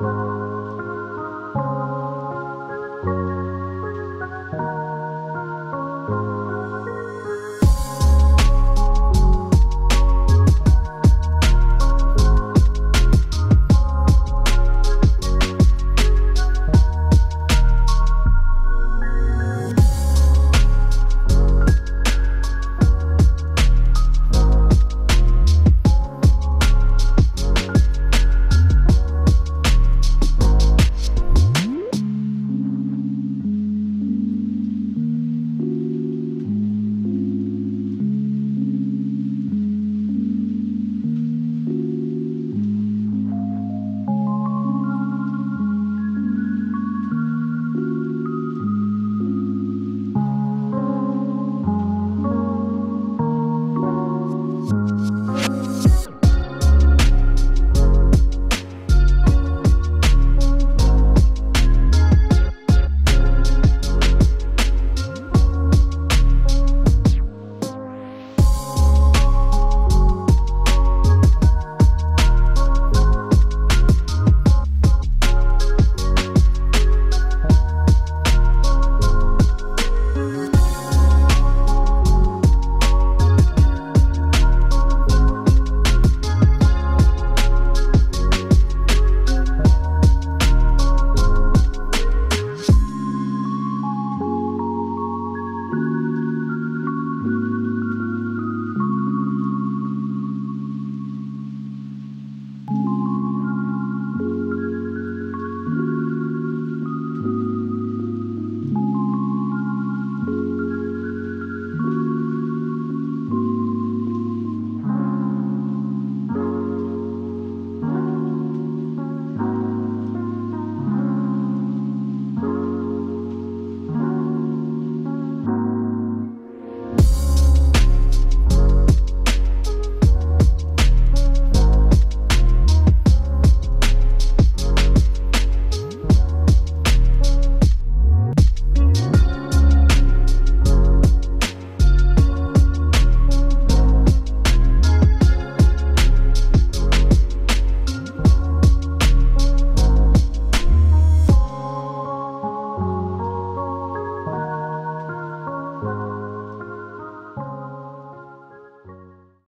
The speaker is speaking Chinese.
了。